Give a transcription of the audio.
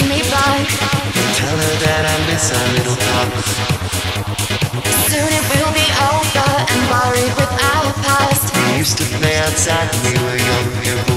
pushing me back. Tell her that I miss her little cup. Soon it will be over and buried with our past. We used to play outside when we were young.